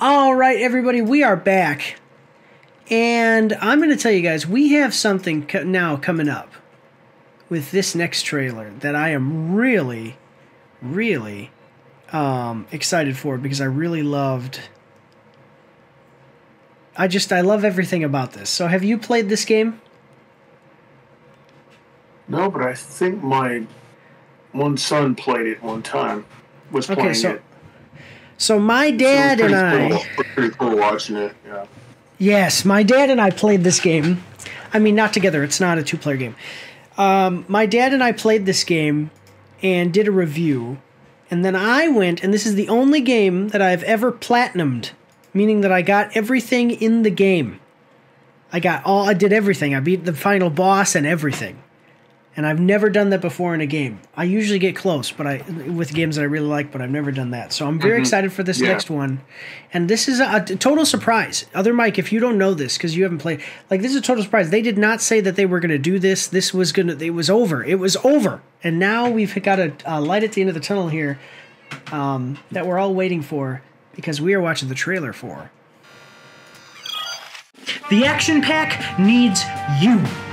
All right, everybody, we are back. And I'm going to tell you guys, we have something co- now coming up with this next trailer that I am really, really um, excited for because I really loved. I just, I love everything about this. So, have you played this game? No, but I think my one son played it one time. Was Okay, playing so it. So, my dad and I. cool. Pretty cool watching it. Yeah. Yes, my dad and I played this game. I mean, not together. It's not a two-player game. Um, my dad and I played this game and did a review, and then I went, and this is the only game that I've ever platinumed, meaning that I got everything in the game. I got all. I did everything. I beat the final boss and everything. And I've never done that before in a game. I usually get close, but I with games that I really like, but I've never done that. So I'm very excited for this Yeah. next one. And this is a, a total surprise. Other Mike, if you don't know this because you haven't played, like this is a total surprise. They did not say that they were going to do this. This was going to. It was over. It was over. And now we've got a, a light at the end of the tunnel here um, that we're all waiting for because we are watching the trailer for. The action pack needs you.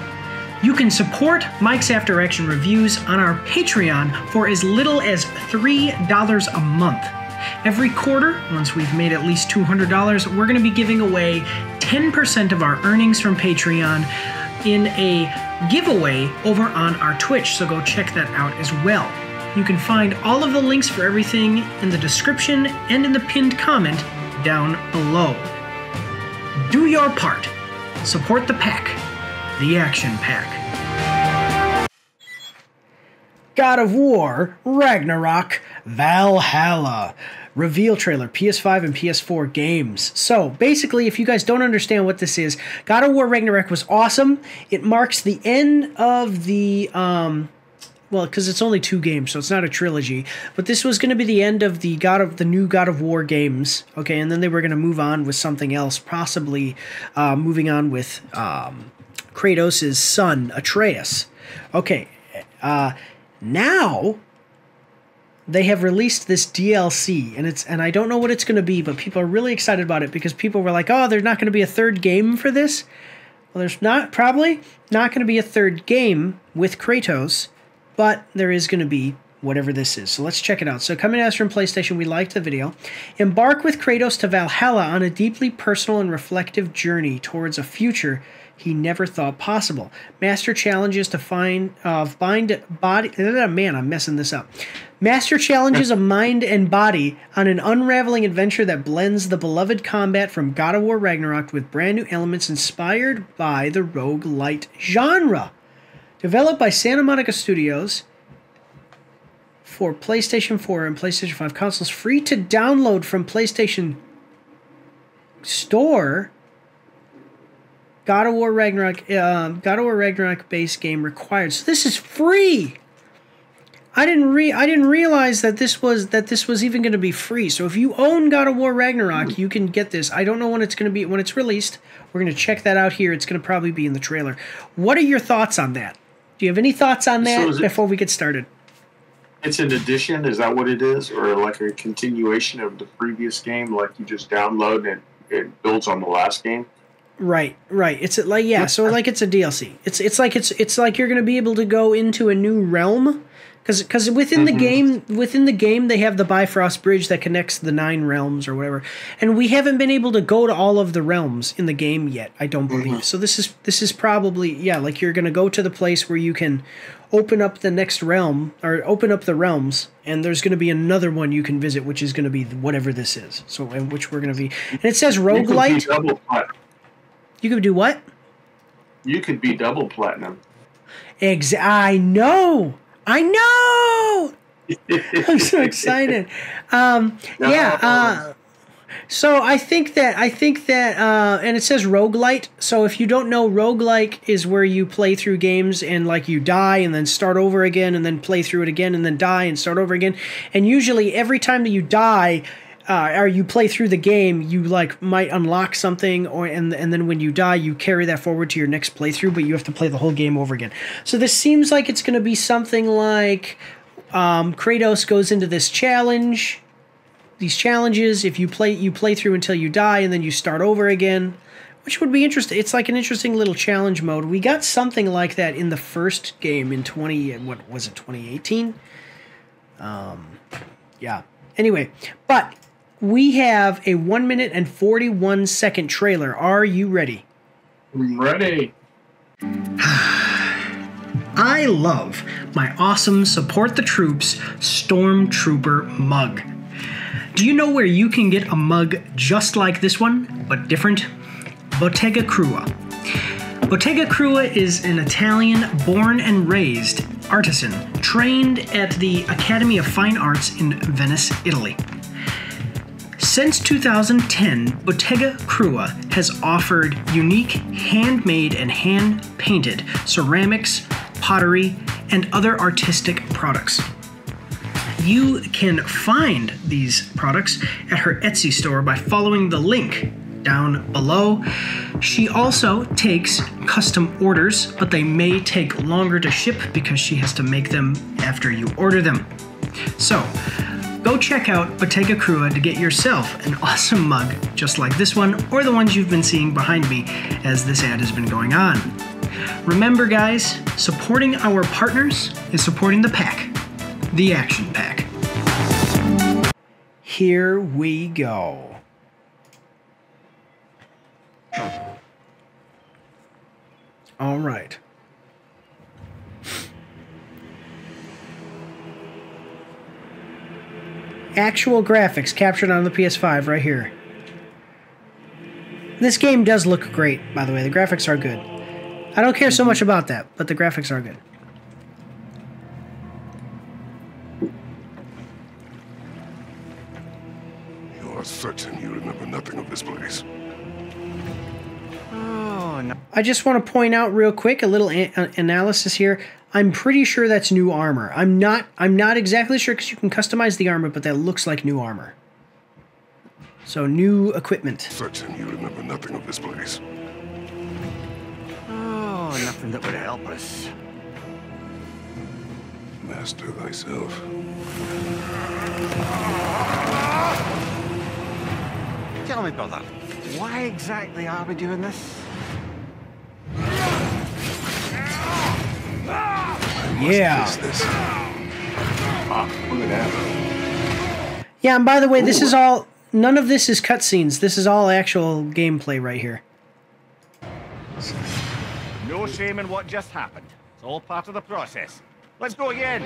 You can support Mike's After Action reviews on our Patreon for as little as $3 a month. Every quarter, once we've made at least $200, we're going to be giving away 10% of our earnings from Patreon in a giveaway over on our Twitch, so go check that out as well. You can find all of the links for everything in the description and in the pinned comment down below. Do your part. Support the pack. The Action Pack. God of War Ragnarok Valhalla. Reveal trailer, PS5 and PS4 games. So basically, if you guys don't understand what this is, God of War Ragnarok was awesome. It marks the end of the um, well, because it's only two games, so it's not a trilogy. But this was going to be the end of the God of the new God of War games, okay? And then they were going to move on with something else, possibly uh, moving on with um, Kratos' son Atreus. Okay, uh, now they have released this DLC, and it's and I don't know what it's going to be, but people are really excited about it because people were like, "Oh, there's not going to be a third game for this." Well, there's not probably not going to be a third game with Kratos, but there is going to be whatever this is. So let's check it out. So coming at us from PlayStation, we liked the video. Embark with Kratos to Valhalla on a deeply personal and reflective journey towards a future he never thought possible. Master challenges to find uh, bind body. Man, I'm messing this up. Master challenges of mind and body on an unraveling adventure that blends the beloved combat from God of War Ragnarok with brand new elements inspired by the roguelite genre. Developed by Santa Monica Studios for PlayStation 4 and PlayStation 5 consoles, free to download from PlayStation Store. God of War Ragnarok, um, God of War Ragnarok base game required. So this is free. I didn't re I didn't realize that this was that this was even going to be free. So if you own God of War Ragnarok, you can get this. I don't know when it's going to be when it's released. We're going to check that out here. It's going to probably be in the trailer. What are your thoughts on that? Do you have any thoughts on that it- before we get started? It's an addition. Is that what it is, or like a continuation of the previous game? Like you just download and it builds on the last game. Right, right. It's like yeah, so like it's a DLC. It's it's like it's it's like you're going to be able to go into a new realm cuz cuz within the mm-hmm. game within the game they have the Bifrost bridge that connects the nine realms or whatever. And we haven't been able to go to all of the realms in the game yet, I don't believe. Mm-hmm. So this is this is probably yeah, like you're going to go to the place where you can open up the next realm or open up the realms and there's going to be another one you can visit which is going to be whatever this is. So and which we're going to be and it says You could be roguelite. double plat- You could do what? You could be double platinum. Ex- I know. I know. I'm so excited. Um, yeah. Uh, so I think that I think that uh, and it says roguelite. So if you don't know, roguelike is where you play through games and like you die and then start over again and then play through it again and then die and start over again. And usually every time that you die, uh, or you play through the game, you like might unlock something, or and and then when you die, you carry that forward to your next playthrough, but you have to play the whole game over again. So this seems like it's going to be something like um, Kratos goes into this challenge, these challenges. If you play you play through until you die and then you start over again, which would be interesting. It's like an interesting little challenge mode. We got something like that in the first game in 20 what was it 2018? Um yeah. Anyway, but we have a 1 minute and 41 second trailer. Are you ready? I'm ready. I love my awesome Support the Troops Stormtrooper mug. Do you know where you can get a mug just like this one, but different? Bottega Krua. Bottega Krua is an Italian born and raised artisan trained at the Academy of Fine Arts in Venice, Italy. Since 2010, Bottega Krua has offered unique handmade and hand painted ceramics, pottery, and other artistic products. You can find these products at her Etsy store by following the link down below. She also takes custom orders, but they may take longer to ship because she has to make them after you order them. So, go check out Bottega Krua to get yourself an awesome mug just like this one or the ones you've been seeing behind me as this ad has been going on. Remember, guys, supporting our partners is supporting the pack, the Action Pack. Here we go. All right. Actual graphics captured on the PS5 right here. This game does look great, by the way. The graphics are good. I don't care so much about that, but the graphics are good. You are certain you remember nothing of this place? Oh, no. I just want to point out real quick a little a- analysis here. I'm pretty sure that's new armor. I'm not. I'm not exactly sure because you can customize the armor, but that looks like new armor. So new equipment. Certain you remember nothing of this place? Oh, nothing that would help us. Master thyself. Tell me, brother, why exactly are we doing this? Yeah. Is this? Ah, look at that. Yeah, and by the way, this is all. None of this is cutscenes. This is all actual gameplay right here. No shame in what just happened. It's all part of the process. Let's go again.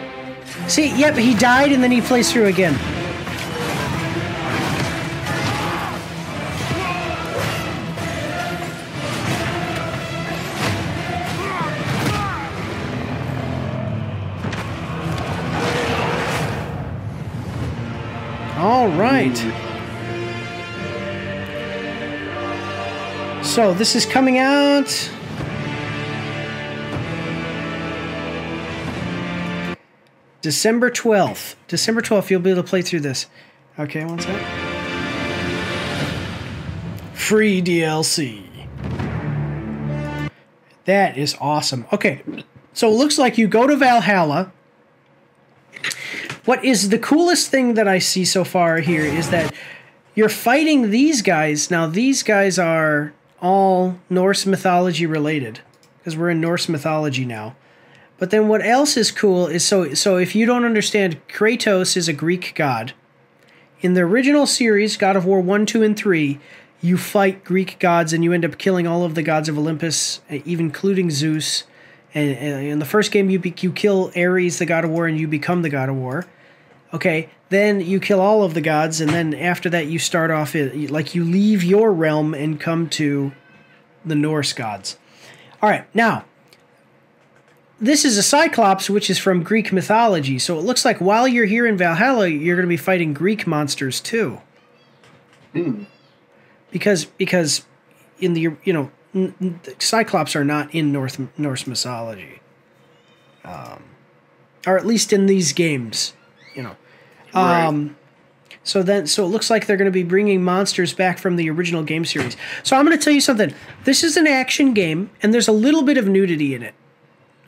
See, yep, he died and then he plays through again. Right. So this is coming out. December 12th. December 12th, you'll be able to play through this. Okay, one sec. Free DLC. That is awesome. Okay, so it looks like you go to Valhalla. What is the coolest thing that I see so far here is that you're fighting these guys. Now, these guys are all Norse mythology related because we're in Norse mythology now. But then what else is cool is so so if you don't understand, Kratos is a Greek god. In the original series, God of War 1, 2, and 3, you fight Greek gods and you end up killing all of the gods of Olympus, even including Zeus. And, and in the first game, you be, you kill Ares, the god of war, and you become the god of war. Okay, then you kill all of the gods, and then after that, you start off like you leave your realm and come to the Norse gods. All right, now this is a Cyclops, which is from Greek mythology. So it looks like while you're here in Valhalla, you're going to be fighting Greek monsters too. Because because in the you know n- n- the Cyclops are not in North Norse mythology, um, or at least in these games, you know. Right. Um, so then, so it looks like they're going to be bringing monsters back from the original game series. So I'm going to tell you something. This is an action game, and there's a little bit of nudity in it.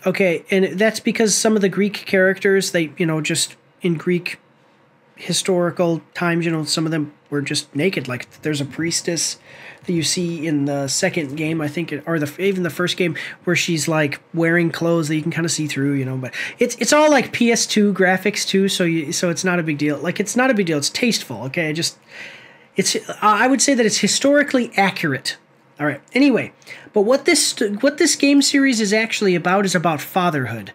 Okay, and that's because some of the Greek characters, they, you know, just in Greek historical times. You know, some of them were just naked. Like there's a priestess that you see in the second game, I think, or the even the first game, where she's like wearing clothes that you can kind of see through. You know, but it's it's all like PS2 graphics too, so you so it's not a big deal. Like it's not a big deal. It's tasteful. Okay, I just it's I would say that it's historically accurate. All right. Anyway, but what this what this game series is actually about is about fatherhood.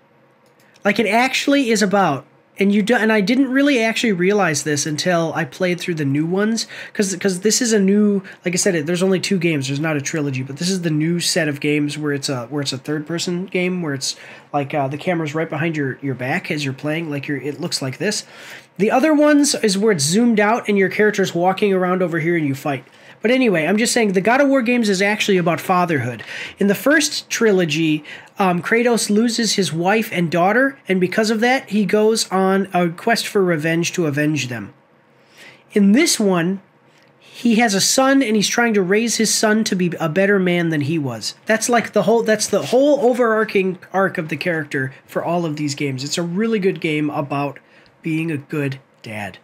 Like it actually is about and you do, and I didn't really actually realize this until I played through the new ones because because this is a new like I said there's only two games there's not a trilogy but this is the new set of games where it's a where it's a third person game where it's like uh, the camera's right behind your your back as you're playing like you're it looks like this. The other ones is where it's zoomed out and your character's walking around over here and you fight but anyway, I'm just saying the God of War games is actually about fatherhood. In the first trilogy, um, Kratos loses his wife and daughter, and because of that, he goes on a quest for revenge to avenge them. In this one, he has a son and he's trying to raise his son to be a better man than he was. That's like the whole that's the whole overarching arc of the character for all of these games. It's a really good game about being a good dad.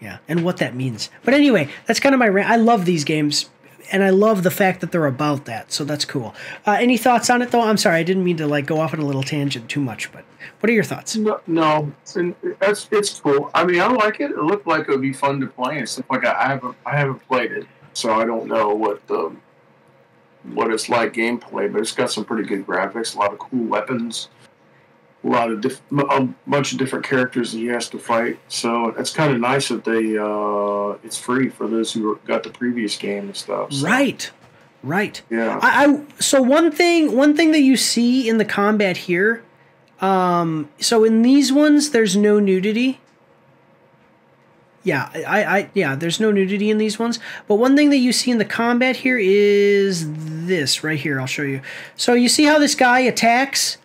Yeah, and what that means. But anyway, that's kind of my rant. I love these games and I love the fact that they're about that. So that's cool. Uh, any thoughts on it though? I'm sorry, I didn't mean to like go off on a little tangent too much, but what are your thoughts? No, no and that's it's cool. I mean, I like it. It looked like it would be fun to play. It's like I, I haven't I haven't played it, so I don't know what the what it's like gameplay. But it's got some pretty good graphics, a lot of cool weapons a lot of diff- a bunch of different characters that he has to fight. So it's kind of nice that they uh, it's free for those who got the previous game and stuff. So. Right, right. Yeah. I, I so one thing one thing that you see in the combat here, um, so in these ones there's no nudity. Yeah, I, I, yeah, there's no nudity in these ones. But one thing that you see in the combat here is this right here. I'll show you. So you see how this guy attacks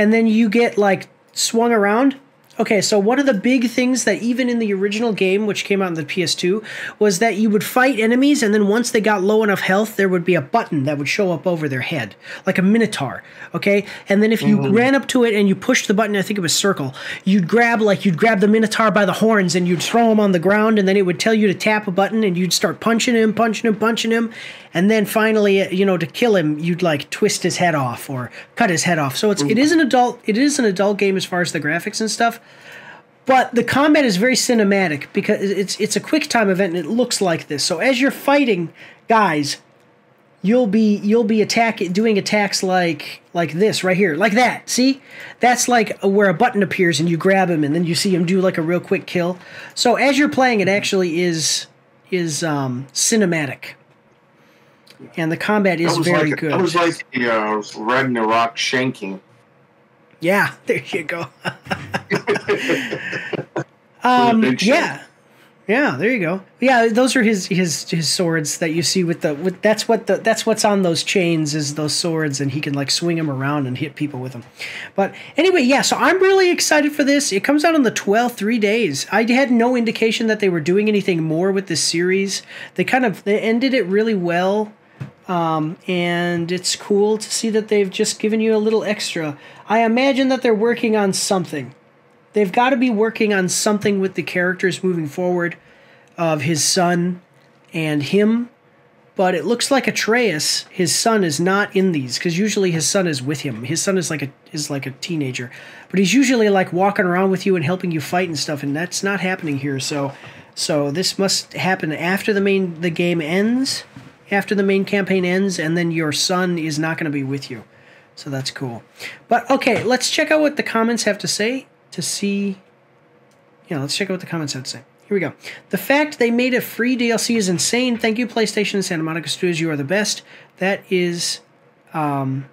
and then you get like swung around. Okay, so one of the big things that even in the original game, which came out on the PS2, was that you would fight enemies, and then once they got low enough health, there would be a button that would show up over their head, like a minotaur. Okay, and then if you mm-hmm. ran up to it and you pushed the button, I think it was circle, you'd grab like you'd grab the minotaur by the horns and you'd throw him on the ground, and then it would tell you to tap a button, and you'd start punching him, punching him, punching him, and then finally, you know, to kill him, you'd like twist his head off or cut his head off. So it's it is an adult it is an adult game as far as the graphics and stuff but the combat is very cinematic because it's it's a quick time event and it looks like this. So as you're fighting guys, you'll be you'll be attacking doing attacks like like this right here, like that. See? That's like where a button appears and you grab him and then you see him do like a real quick kill. So as you're playing it actually is is um cinematic. And the combat is very like, good. It was like the uh, Ragnarok shanking. Yeah, there you go. um, yeah, yeah, there you go. Yeah, those are his his his swords that you see with the with. That's what the that's what's on those chains is those swords, and he can like swing them around and hit people with them. But anyway, yeah. So I'm really excited for this. It comes out on the 12th, three days. I had no indication that they were doing anything more with this series. They kind of they ended it really well. Um, and it's cool to see that they've just given you a little extra. I imagine that they're working on something. They've got to be working on something with the characters moving forward of his son and him. But it looks like Atreus, his son, is not in these because usually his son is with him. His son is like a is like a teenager, but he's usually like walking around with you and helping you fight and stuff, and that's not happening here. So, so this must happen after the main the game ends, after the main campaign ends, and then your son is not going to be with you. So that's cool. But okay, let's check out what the comments have to say to see. Yeah, let's check out what the comments have to say. Here we go. The fact they made a free DLC is insane. Thank you, PlayStation and Santa Monica Studios. You are the best. That is, um,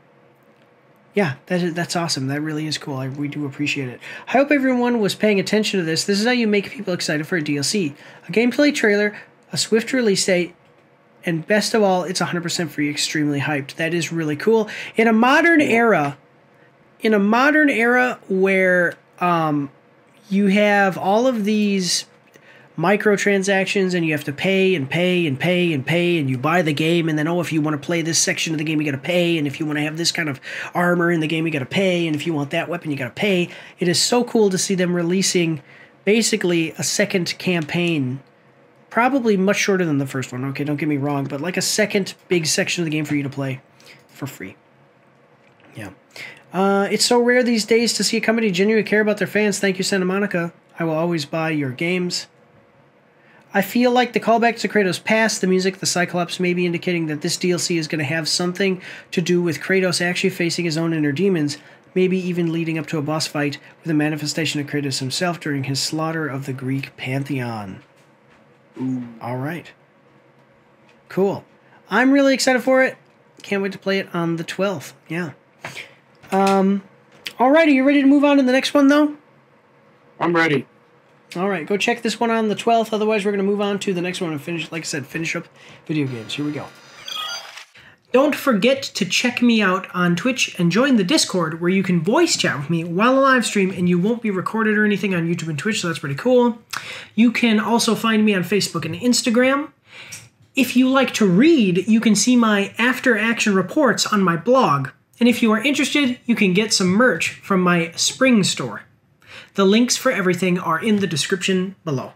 yeah, that is, that's awesome. That really is cool. I, we do appreciate it. I hope everyone was paying attention to this. This is how you make people excited for a DLC. A gameplay trailer, a swift release date, and best of all, it's 100% free, extremely hyped. That is really cool. In a modern era, in a modern era where um, you have all of these microtransactions and you have to pay and pay and pay and pay and you buy the game and then oh if you want to play this section of the game you got to pay and if you want to have this kind of armor in the game you got to pay and if you want that weapon you got to pay it is so cool to see them releasing basically a second campaign, probably much shorter than the first one. Okay, don't get me wrong, but like a second big section of the game for you to play for free. Yeah. Uh, it's so rare these days to see a company genuinely care about their fans. Thank you, Santa Monica. I will always buy your games. I feel like the callback to Kratos' past, the music, the Cyclops may be indicating that this DLC is going to have something to do with Kratos actually facing his own inner demons, maybe even leading up to a boss fight with a manifestation of Kratos himself during his slaughter of the Greek pantheon. Ooh. All right. Cool. I'm really excited for it. Can't wait to play it on the 12th. Yeah. Um, all right. Are you ready to move on to the next one, though? I'm ready. All right, go check this one on the 12th. Otherwise, we're going to move on to the next one and finish, like I said, finish up video games. Here we go. Don't forget to check me out on Twitch and join the Discord where you can voice chat with me while I live stream and you won't be recorded or anything on YouTube and Twitch, so that's pretty cool. You can also find me on Facebook and Instagram. If you like to read, you can see my after action reports on my blog. And if you are interested, you can get some merch from my spring store. The links for everything are in the description below.